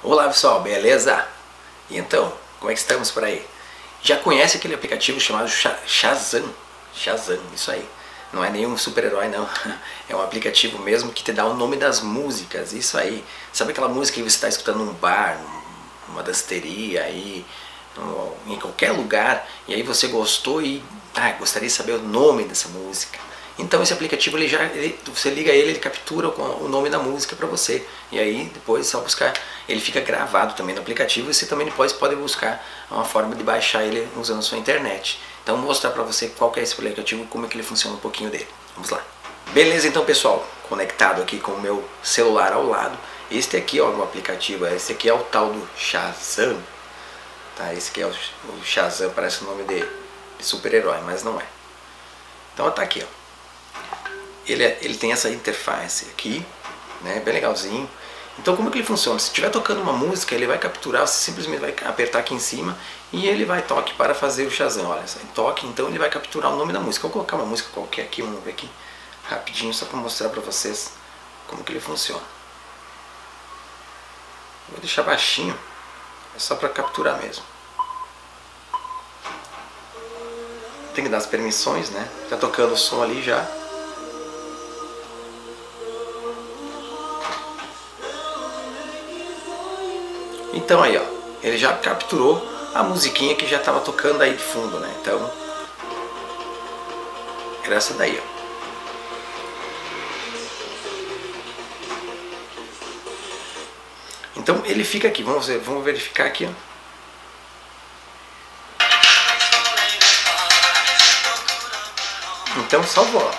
Olá pessoal, beleza? E então, como é que estamos por aí? Já conhece aquele aplicativo chamado Shazam? Shazam, isso aí. Não é nenhum super-herói não, é um aplicativo mesmo que te dá o nome das músicas, isso aí. Sabe aquela música que você está escutando num bar, numa danceteria aí, em qualquer lugar, e aí você gostou e ah, gostaria de saber o nome dessa música. Então esse aplicativo ele já ele, você liga ele, ele captura o nome da música para você e aí depois só buscar ele fica gravado também no aplicativo e você também depois pode buscar uma forma de baixar ele usando a sua internet. Então vou mostrar para você qual é esse aplicativo como é que ele funciona um pouquinho dele. Vamos lá. Beleza então pessoal, conectado aqui com o meu celular ao lado. Este aqui ó, o aplicativo, esse aqui é o tal do Shazam. Tá, esse aqui é o, o Shazam, parece o nome de, de super-herói, mas não é. Então tá aqui ó ele, é, ele tem essa interface aqui, né, bem legalzinho. Então como é que ele funciona? Se estiver tocando uma música, ele vai capturar, você simplesmente vai apertar aqui em cima e ele vai toque para fazer o Shazam. Olha, toque, então ele vai capturar o nome da música. Vou colocar uma música qualquer aqui, vamos ver aqui, rapidinho, só para mostrar para vocês como que ele funciona. Vou deixar baixinho, é só para capturar mesmo. Tem que dar as permissões, né? Tá tocando o som ali já. Então aí, ó, ele já capturou a musiquinha que já estava tocando aí de fundo, né? Então, era essa daí, ó. Então ele fica aqui, vamos ver, vamos verificar aqui, ó. Então salvou.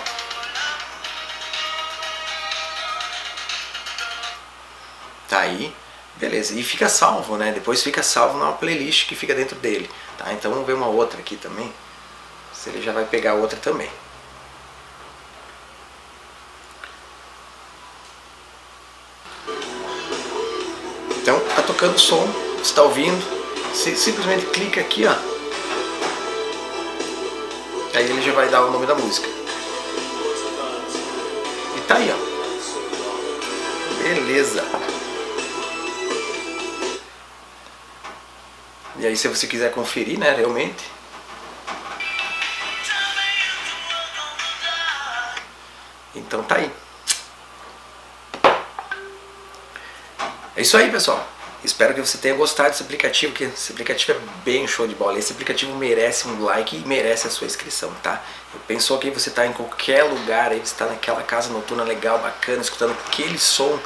Tá aí. Beleza, e fica salvo, né? Depois fica salvo numa playlist que fica dentro dele. Tá? Então vamos ver uma outra aqui também. Se ele já vai pegar outra também. Então tá tocando som, está ouvindo. Você simplesmente clica aqui, ó. Aí ele já vai dar o nome da música. E tá aí, ó. Beleza. E aí se você quiser conferir, né, realmente. Então tá aí. É isso aí, pessoal. Espero que você tenha gostado desse aplicativo, que esse aplicativo é bem show de bola. Esse aplicativo merece um like e merece a sua inscrição, tá? Eu penso que você está em qualquer lugar, aí você está naquela casa noturna legal, bacana, escutando aquele som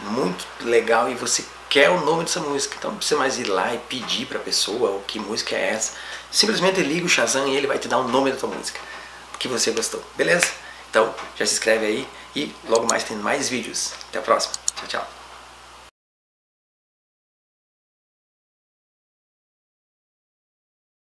muito legal e você quer o nome dessa música. Então não precisa mais ir lá e pedir para a pessoa o que música é essa. Simplesmente liga o Shazam e ele vai te dar o nome da tua música que você gostou. Beleza? Então já se inscreve aí e logo mais tem mais vídeos. Até a próxima. Tchau, tchau.